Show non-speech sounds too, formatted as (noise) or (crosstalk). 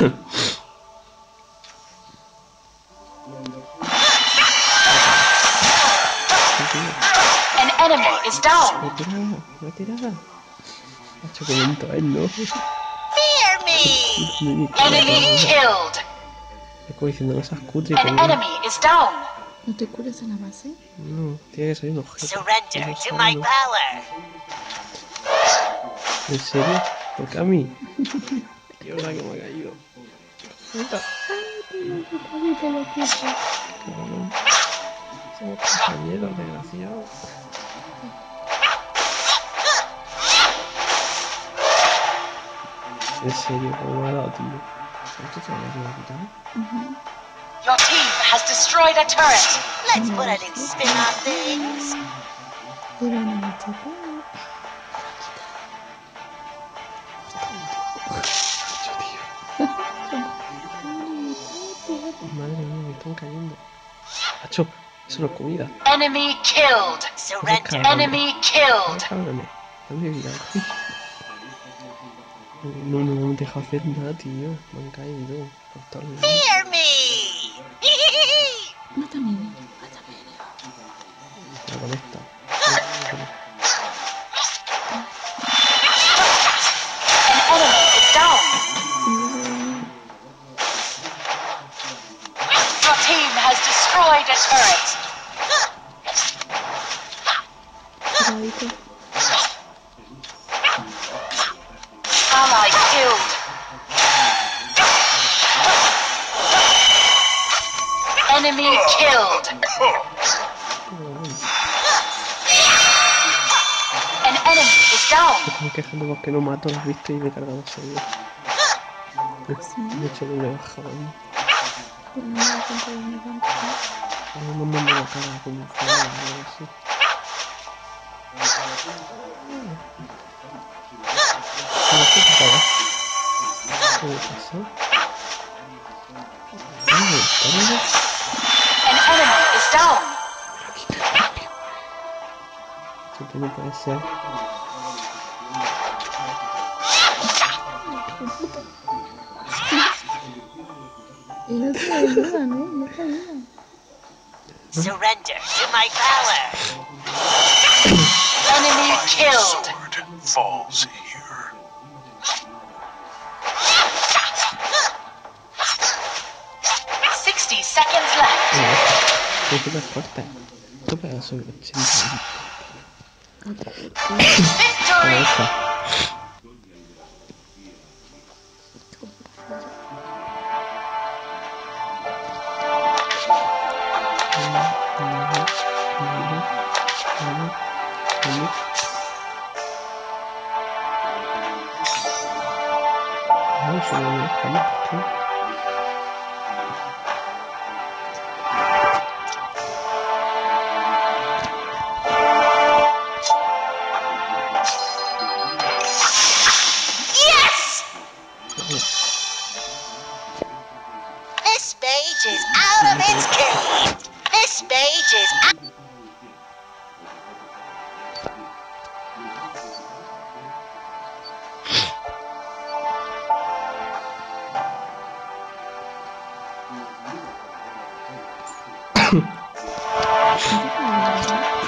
An enemy is down. Me tiraba, me tiraba. Macho, que lento es, ¿no? Fear me! Enemy killed. Es como diciendo, no seas cutre An enemy is down. ¿No te curas en la base? No, tiene que ser un objeto. Surrender to my power. ¿En serio? ¿Por qué a mí? (laughs) Tío, la que me ha caído. Somos compañeros, desgraciados. En serio, ¿cómo me ha dado, tío? ¿Esto se me ha quitado? Your team has destroyed a turret. Let's put a new spin on things. Te van a Madre mía, me están cayendo. Hacho, eso no es comida. Enemy killed. Surrender. Enemy killed. Cábrame. Dame vida. No, no me han dejado hacer nada, tío. Me han caído. Fear me! Mátame, mátame. La conecta. An enemy is down. Cuidadito. Enemy killed. An enemy is down. Me quejando porque no mato, ¿lo has visto? Y me. De me he bajado ahí. Pero no de banco. Ahora me mando la cara como fuera o algo así. ¿Cómo se te paga? ¿Qué pasó? Ay, ¿está An enemy is down. Esto no puede ser. Y no te ayudan, ¿eh? No te ayudan. Surrender to my power. Enemy killed. Sword falls here. Sixty seconds left. Mira, Yes! This page is out of its cave. This page is out. 哼你这个人